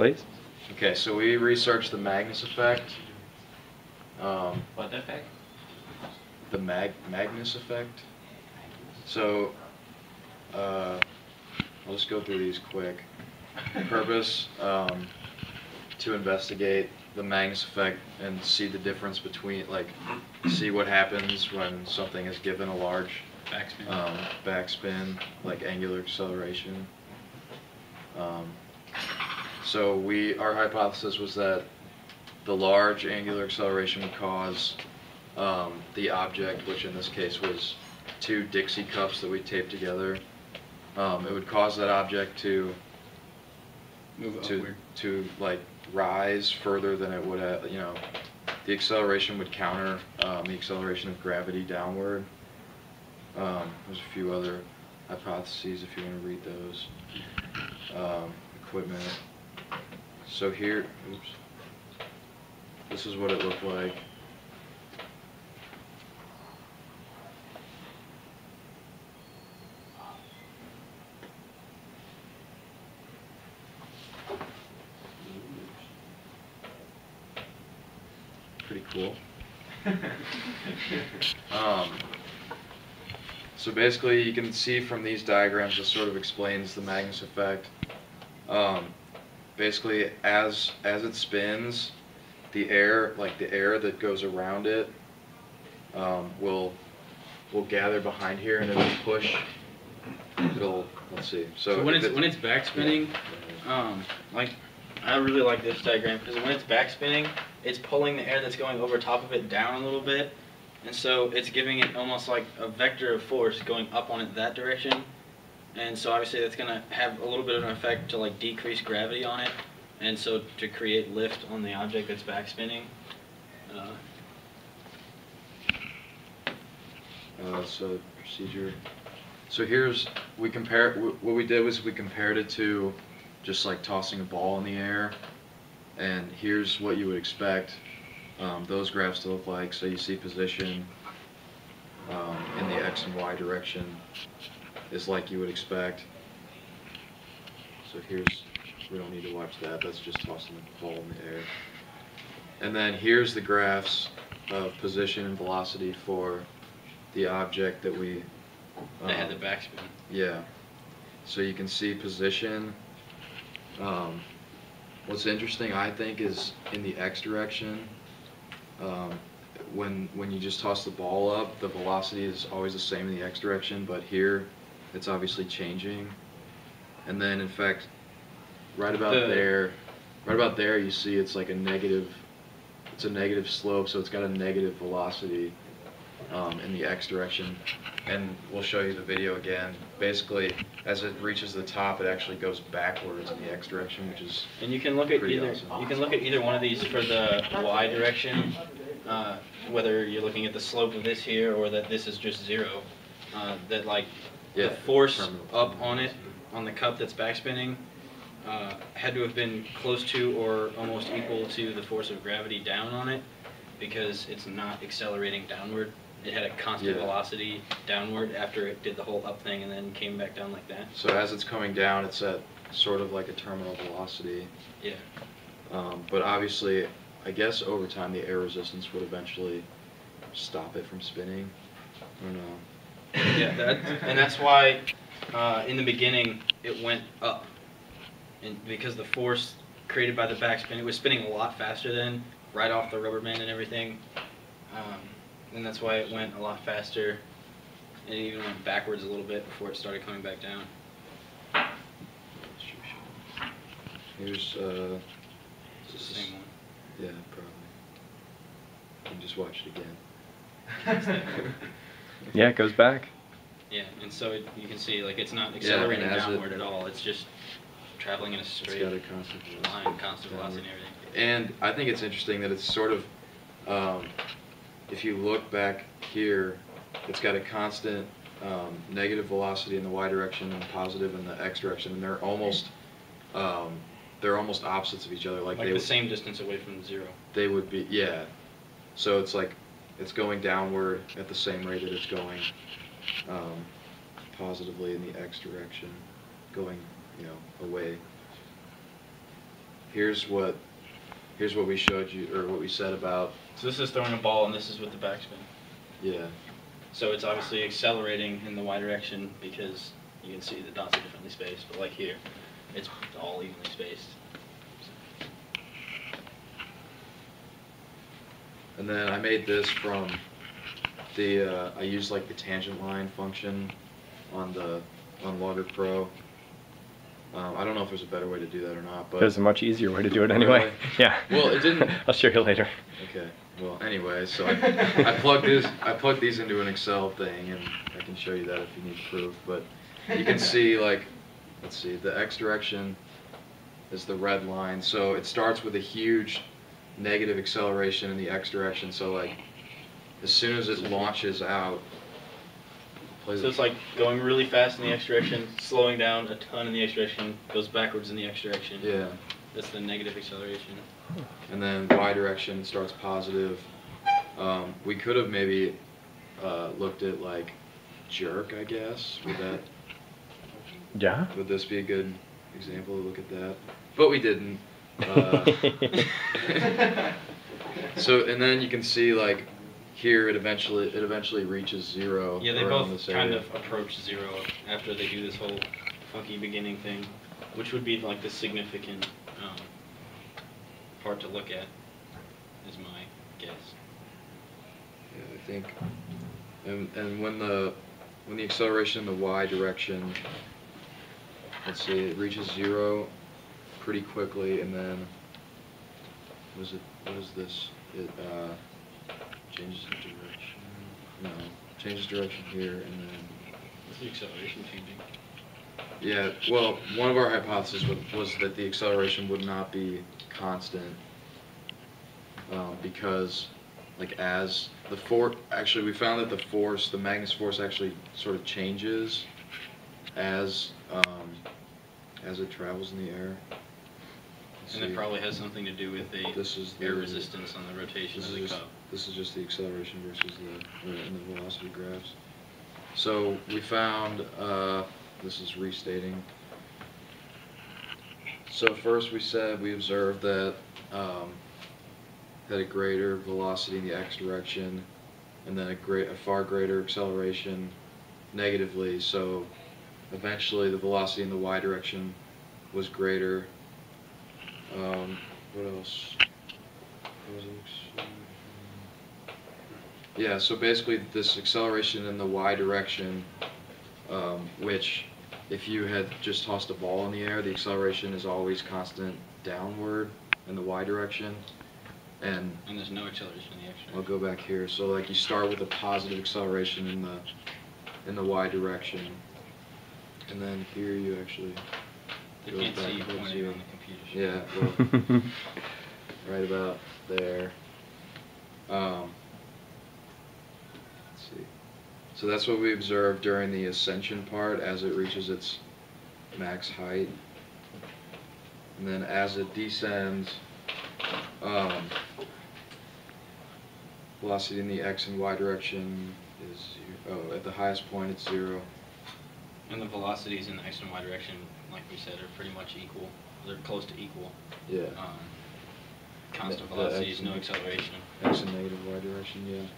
please. Okay, so we researched the Magnus effect. Um, What effect? the Mag Magnus effect. So, uh, I'll just go through these quick. Purpose um, to investigate the Magnus effect and see the difference between, like, see what happens when something is given a large Backspin. um, backspin, like angular acceleration. Um, so we, our hypothesis was that the large angular acceleration would cause um, the object, which in this case was two Dixie cups that we taped together, um, it would cause that object to Move to upward. to like rise further than it would have. You know, the acceleration would counter um, the acceleration of gravity downward. Um, there's a few other hypotheses if you want to read those. Um, equipment. So here, oops. This is what it looked like. Pretty cool. Um, so basically, you can see from these diagrams, this sort of explains the Magnus effect. Um, basically, as as it spins, the air, like the air that goes around it, um, will will gather behind here and it'll push. It'll let's see. So, So, when it's it- when it's back spinning, um, like I really like this diagram because when it's back spinning, it's pulling the air that's going over top of it down a little bit, and so it's giving it almost like a vector of force going up on it that direction, and so obviously that's gonna have a little bit of an effect to like decrease gravity on it, and so to create lift on the object that's back spinning. Uh, Uh, so procedure. So here's we compare what we did was we compared it to just like tossing a ball in the air, and here's what you would expect um, those graphs to look like. So you see position um, in the x and y direction is like you would expect. So here's we don't need to watch that. That's just tossing the ball in the air. And then here's the graphs of position and velocity for the object that we. that had the backspin. Yeah. So you can see position. Um, what's interesting, I think, is in the x direction. Um, when when you just toss the ball up, the velocity is always the same in the x direction, but here, it's obviously changing. And then, in fact, right about The- there, right about there, you see it's like a negative. It's a negative slope, so it's got a negative velocity um, in the x direction. And we'll show you the video again. Basically, as it reaches the top, it actually goes backwards in the x direction, which is And you can look at either awesome. you can look at either one of these for the y direction, uh, whether you're looking at the slope of this here or that this is just zero. Uh, that like Yeah, the force up on it on the cup that's backspinning uh, had to have been close to or almost equal to the force of gravity down on it because it's not accelerating downward. It had a constant Yeah. velocity downward after it did the whole up thing and then came back down like that. so as it's coming down, it's at sort of like a terminal velocity. Yeah. Um, but obviously, I guess over time the air resistance would eventually stop it from spinning. I don't know. Yeah, that, and that's why uh, in the beginning it went up, and because the force created by the backspin, it was spinning a lot faster than right off the rubber band and everything, um, and that's why it went a lot faster, and it even went backwards a little bit before it started coming back down. Here's uh, the same one. yeah, probably. You can just watch it again. Yeah, it goes back. Yeah, and so it, you can see like it's not and accelerating as it- downward at all. It's just traveling in a It's straight got a constant line, constant velocity and everything. And I think it's interesting that it's sort of, um, if you look back here, it's got a constant um, negative velocity in the y direction and positive in the x direction, and they're almost, um, they're almost opposites of each other. Like, Like they the would- same distance away from zero. they would be yeah. So it's like it's going downward at the same rate that it's going um, positively in the x direction, going you know away. here's what here's what we showed you or what we said about So this is throwing a ball, and this is with the backspin. yeah So it's obviously accelerating in the y direction because you can see the dots are differently spaced. But like here, it's all evenly spaced. And then I made this from the uh, I used like the tangent line function on the on Logger Pro. Um, I don't know if there's a better way to do that or not, but There's a much easier way to do it anyway. Really? Yeah. Well, it didn't- I'll show you later. Okay. Well, anyway, so I, I plugged this. I plugged these into an Excel thing, and I can show you that if you need proof. But you can see, like, let's see, the x direction is the red line. So it starts with a huge negative acceleration in the x direction. So like, as soon as it launches out, So it's like going really fast in the x direction, slowing down a ton in the x direction, goes backwards in the x direction. yeah. That's the negative acceleration. and then y direction starts positive. Um, we could have maybe uh, looked at like jerk, I guess. Would that Yeah. would this be a good example to look at that? But we didn't. Uh, so and then you can see like here it eventually it eventually reaches zero. Yeah, they around both this kind of approach zero after they do this whole funky beginning thing, which would be like the significant um, part to look at, is my guess. Yeah, I think, and, and when the, when the acceleration in the y direction, let's see, it reaches zero pretty quickly, and then, was it, what is this? It, uh, changes direction, no, changes direction here, and then, What's the acceleration changing? yeah, well, one of our hypotheses was, was that the acceleration would not be constant, um, because, like, as the force, actually, we found that the force, the Magnus force actually sort of changes as, um, as it travels in the air. And it probably has something to do with the This is the- air resistance on the rotation This of is the just, cup. this is just the acceleration versus the, in the velocity graphs. So we found, uh, this is restating. So first we said, we observed that, um, had a greater velocity in the x direction, and then a great, a far greater acceleration negatively, so eventually the velocity in the y direction was greater. Um, what else? What was it? Yeah, so basically this acceleration in the y direction, um, which if you had just tossed a ball in the air, the acceleration is always constant downward in the y direction. And And there's no acceleration in the x I'll go back here. So like you start with a positive acceleration in the in the y direction, and then here you actually They goes can't see you back pointing zero. on the computer. Yeah, well, right about there. Um, let's see. So that's what we observed during the ascension part as it reaches its max height. And then as it descends, um, velocity in the x and y direction is, zero. oh, at the highest point it's zero. And the velocities in the x and y direction, like we said, are pretty much equal. They're close to equal. Yeah. Um, constant The- the velocities, x no acceleration. X and negative y direction,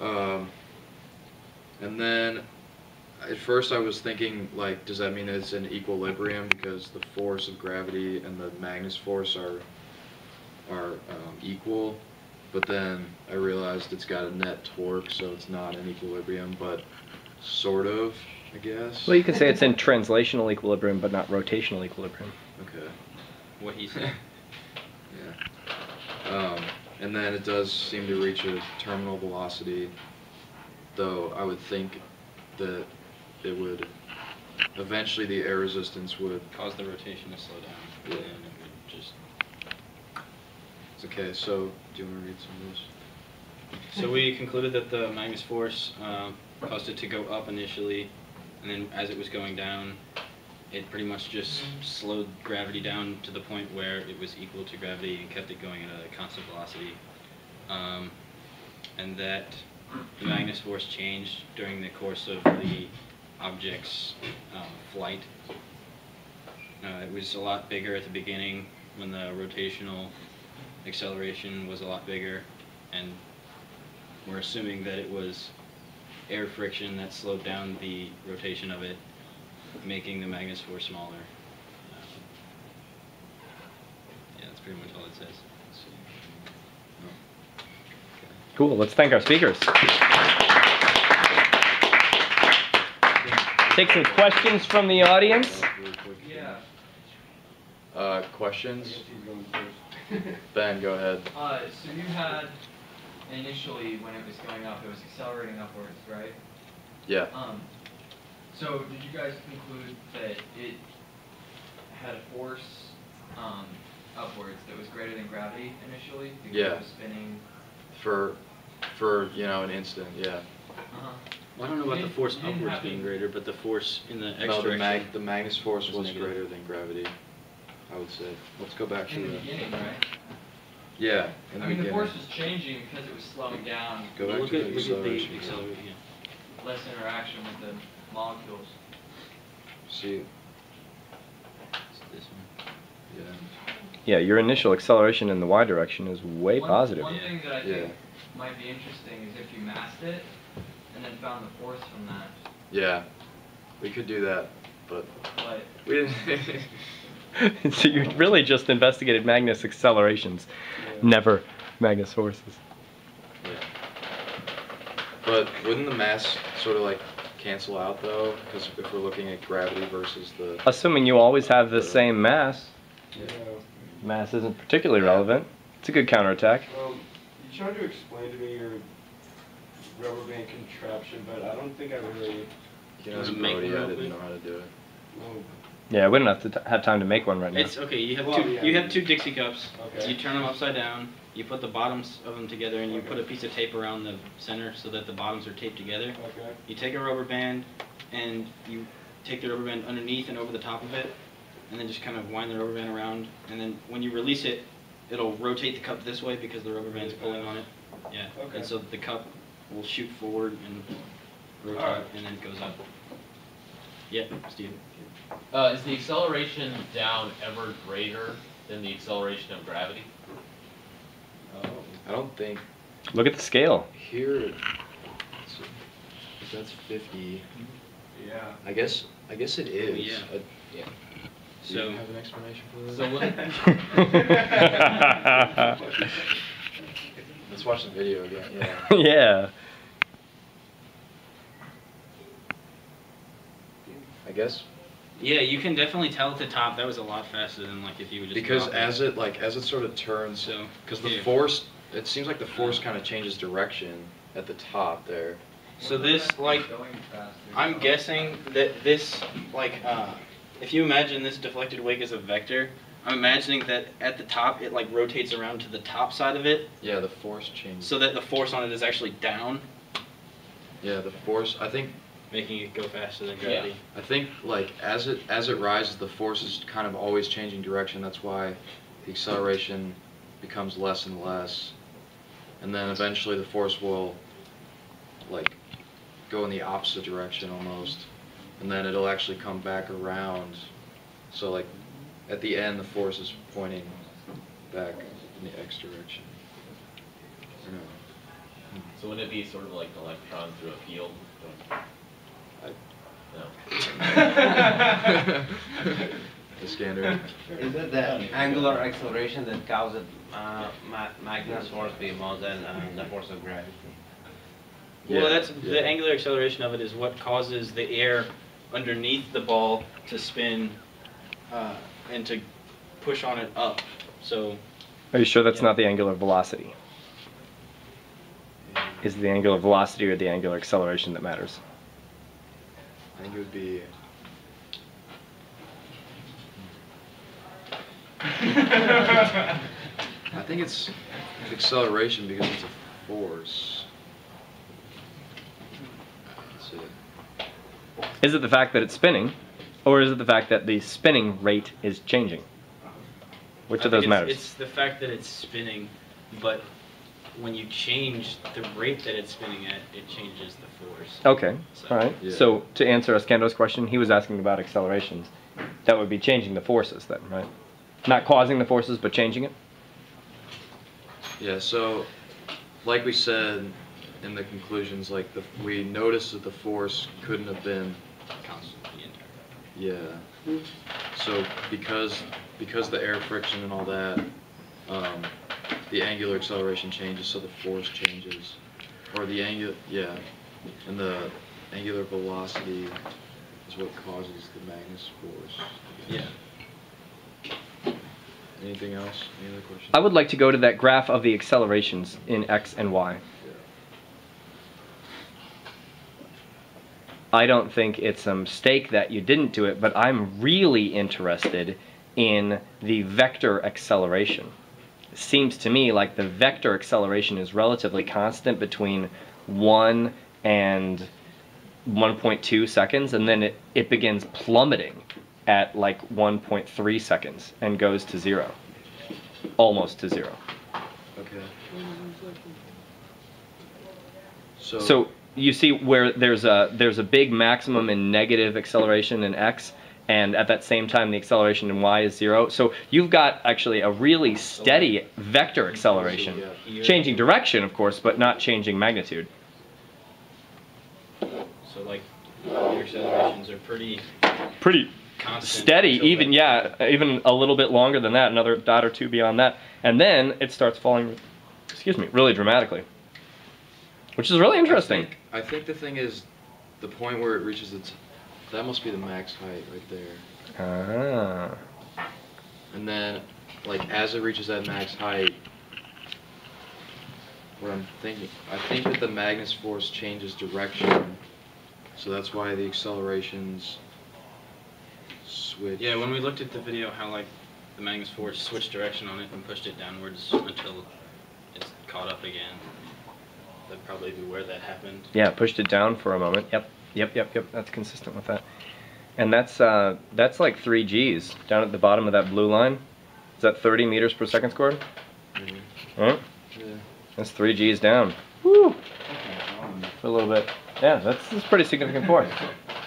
yeah. Um, and then, at first I was thinking, like, does that mean it's in equilibrium because the force of gravity and the Magnus force are are um, equal? But then I realized it's got a net torque, so it's not in equilibrium, but sort of, I guess. Well, you can say it's in translational equilibrium, but not rotational equilibrium. Okay. What he said. Yeah. Um, and then it does seem to reach a terminal velocity, though I would think that it would, eventually the air resistance would, Cause the rotation to slow down. Yeah. And it would just. it's okay, so, do you want to read some of this? So we concluded that the Magnus force um, caused it to go up initially, and then as it was going down, it pretty much just slowed gravity down to the point where it was equal to gravity and kept it going at a constant velocity. Um, and that the Magnus force changed during the course of the object's um, flight. Uh, it was a lot bigger at the beginning, when the rotational acceleration was a lot bigger, and we're assuming that it was air friction that slowed down the rotation of it, making the Magnus force smaller. Um, yeah, that's pretty much all it says. Let's see. Cool. Let's thank our speakers. Take some questions from the audience. Yeah. Uh, questions? He's going first. Ben, go ahead. Uh, so you had initially when it was going up, it was accelerating upwards, right? Yeah. Um, so did you guys conclude that it had a force um, upwards that was greater than gravity initially because Yeah. it was spinning? For, for, you know, an instant, yeah. Uh-huh. Well, I don't know about the force upwards being greater, but the force in the X No, the mag, the Magnus force was was greater than gravity, I would say. Let's go back to the the, beginning, right? Yeah, in the I mean, the force was changing because it was slowing down, Go back look to at, the look at acceleration. the acceleration. Yeah. less interaction with the molecules. See, It's this one. yeah, Yeah, your initial acceleration in the y direction is way one, positive. One Yeah. thing that I Yeah. think might be interesting is if you masked it and then found the force from that. yeah. We could do that, but But we didn't. so you really just investigated Magnus accelerations, never Magnus forces. Yeah. But wouldn't the mass sort of like cancel out though? Because if we're looking at gravity versus the. Assuming you always have the same mass, Yeah. mass isn't particularly relevant. It's a good counterattack. Well, you tried to explain to me your rubber band contraption, but I don't think I really, You know, as a Make Brody, I didn't know how to do it. well, Yeah, we don't have to t- have time to make one right now. It's okay. You have Well, two. yeah. You have two Dixie cups. Okay. You turn them upside down. You put the bottoms of them together, and you Okay. put a piece of tape around the center so that the bottoms are taped together. okay, You take a rubber band, and you take the rubber band underneath and over the top of it, and then just kind of wind the rubber band around. And then when you release it, it'll rotate the cup this way because the rubber band's pulling on it. Yeah. Okay. And so the cup will shoot forward and rotate, Alright. and then it goes up. Yeah, Steve. Uh, is the acceleration down ever greater than the acceleration of gravity? oh, I don't think Look at the scale. here. it's- that's 50, yeah. I guess. I guess it is. yeah. I- Yeah. Do you So- have an explanation for that? So what, Let's watch the video again. Yeah. yeah. I guess Yeah, you can definitely tell at the top that was a lot faster than like if you would just because as it like as it sort of turns, So because the here. force, it seems like the force kind of changes direction at the top there. So this like. I'm guessing that this like uh, if you imagine this deflected wake as a vector, I'm imagining that at the top it like rotates around to the top side of it, Yeah, the force changes. so that the force on it is actually down, yeah, the force. I think making it go faster than Yeah. gravity. I think like as it as it rises, the force is kind of always changing direction. That's why the acceleration becomes less and less, and then eventually the force will like go in the opposite direction almost, and then it'll actually come back around. So like at the end, the force is pointing back in the x direction. Or no. so wouldn't it be sort of like an electron through a field? I- No. Iskander. Is it the angular acceleration that causes uh, ma- Magnus force be more than uh, the force of gravity? Well, that's yeah. the angular acceleration of it is what causes the air underneath the ball to spin uh, and to push on it up. So Are you sure that's Yeah. not the angular velocity? Is it the angular velocity or the angular acceleration that matters? I think it would be. I think it's acceleration because it's a force. See. Is it the fact that it's spinning, or is it the fact that the spinning rate is changing? Which I of those think matters? it's, It's the fact that it's spinning, but when you change the rate that it's spinning at, it changes the force. Okay, So- all right. Yeah. So to answer Iskander's question, he was asking about accelerations. That would be changing the forces then, right? Not causing the forces, but changing it? Yeah, so, like we said in the conclusions, like the, we noticed that the force couldn't have been, Constant the entire time. yeah. So because, because the air friction and all that, um, the angular acceleration changes, so the force changes. Or the angular, yeah, and the angular velocity is what causes the Magnus force. Yeah. Anything else? Any other questions? I would like to go to that graph of the accelerations in x and y. I don't think it's a mistake that you didn't do it, but I'm really interested in the vector acceleration. Seems to me like the vector acceleration is relatively constant between 1 and 1.2 seconds, and then it, it begins plummeting at like 1.3 seconds and goes to zero. Almost to zero. Okay. So you see where there's a there's a big maximum in negative acceleration in x, and at that same time the acceleration in y is zero. So you've got actually a really steady vector acceleration, changing direction of course, but not changing magnitude. So like your accelerations are pretty Pretty constant. steady, even yeah, even a little bit longer than that, another dot or two beyond that, and then it starts falling. Excuse me, really dramatically, which is really interesting. I think, I think the thing is, the point where it reaches its, that must be the max height right there. Ah. And then, like, as it reaches that max height, what I'm thinking, I think that the Magnus force changes direction, so that's why the accelerations switch. Yeah, when we looked at the video, how like the Magnus force switched direction on it and pushed it downwards until it's caught up again. That'd probably be where that happened. Yeah, pushed it down for a moment. Yep, yep, yep, yep. That's consistent with that. And that's uh, that's like three G's down at the bottom of that blue line. Is that 30 meters per second squared? Mhm. Huh? Yeah. That's three G's down. Woo! For a little bit. Yeah, that's, that's pretty significant force.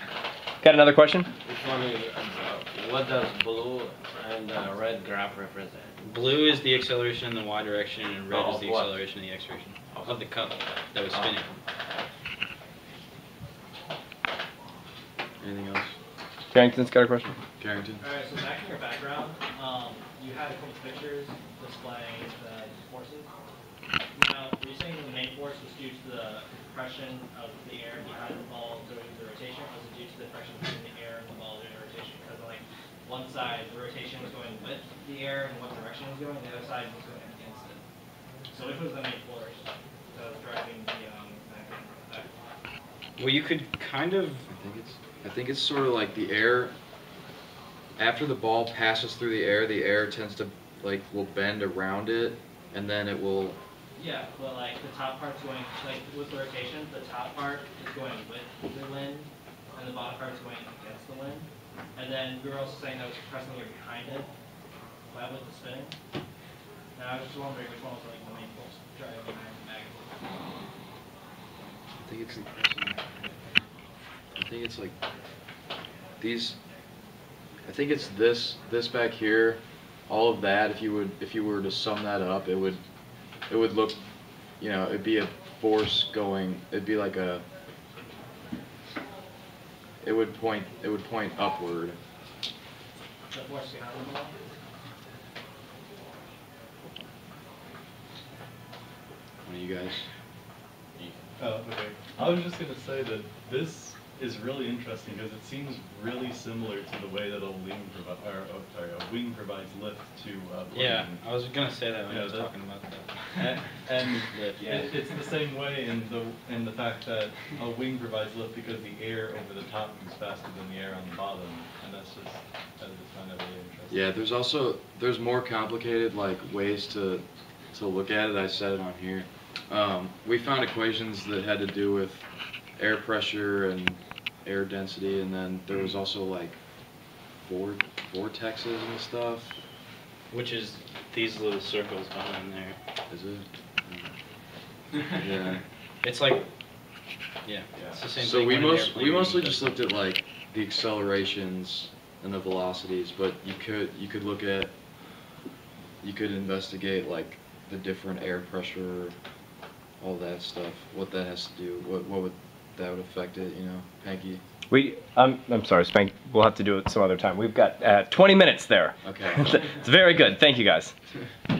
Got another question? Which one uh, what does blue and uh, red graph represent? Blue is the acceleration in the y direction, and red Oh, is the what? acceleration in the x direction of the cup that was spinning. Anything else? Carrington's got a question. Carrington? Alright, so back in your background, um, you had a couple pictures displaying the forces. Now, were you saying the main force was due to the compression of the air behind the ball during the rotation, or was it due to the compression between the air and the ball during the rotation? Because like, one side, the rotation was going with the air and what direction it was going, the other side was going against it. So which was the main force that was driving the, um, magnetic effect? Well, you could kind of I think it's, I think it's sort of like the air, after the ball passes through the air, the air tends to, like, will bend around it, and then it will, Yeah, but like the top part's going, like with the rotation, the top part is going with the wind, and the bottom part's going against the wind. And then we were also saying that was compressing the air behind it, while with the spinning. And I was just wondering which one was like the main force driving behind the magnet. I think it's the I think it's like these. I think it's this this back here, all of that. If you would if you were to sum that up, it would it would look, you know, it'd be a force going. It'd be like a. It would point. It would point upward. One of you guys. Oh, okay. I was just gonna say that this is really interesting because it seems really similar to the way that a wing provi- or, oh, sorry, a wing provides lift to uh, yeah. plane. I was gonna say that when Yeah, I was that- talking about that. And, and Lift, yeah. it, it's the same way in the in the fact that a wing provides lift because the air over the top moves faster than the air on the bottom, and that's just I just find that really interesting. Yeah, there's also there's more complicated like ways to to look at it. I said it on here. Um, we found equations that had to do with air pressure and air density, and then there was also like vor- vortexes and stuff. Which is these little circles behind there. Is it? Yeah. It's like, yeah, it's the same So thing. we most we mostly just looked at like the accelerations and the velocities, but you could you could look at you could investigate like the different air pressure, all that stuff. What that has to do. What what would that would affect it? You know, Panky. We, I'm, I'm sorry, Spank. We'll have to do it some other time. We've got uh, 20 minutes there. Okay. it's very good. Thank you guys.